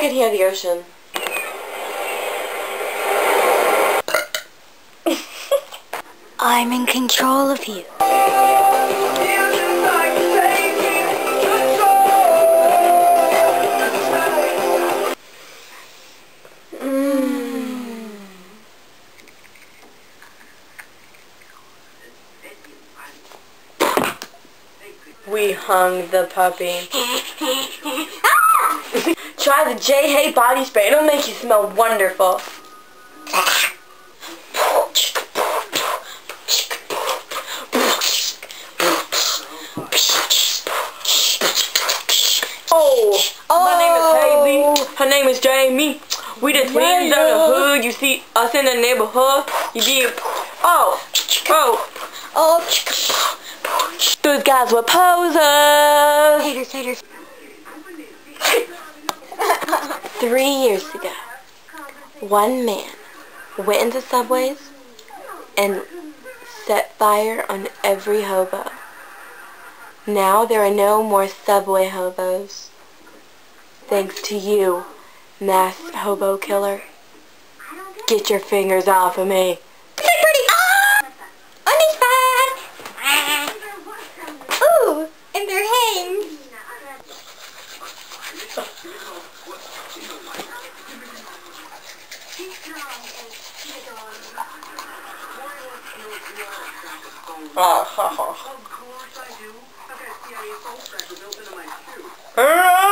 can hear the ocean. I'm in control of you. We hung the puppy. Try the J Hay body spray. It'll make you smell wonderful. Oh, my name is Haley. Oh. Her name is Jayme. We the twins of the hood. You see us in the neighborhood. You get oh oh. Oh, Those guys were posers. haters, haters. Three years ago, one man went into subways and set fire on every hobo. Now there are no more subway hobos. Thanks to you, mass hobo killer. Get your fingers off of me. Ah, ha, ha.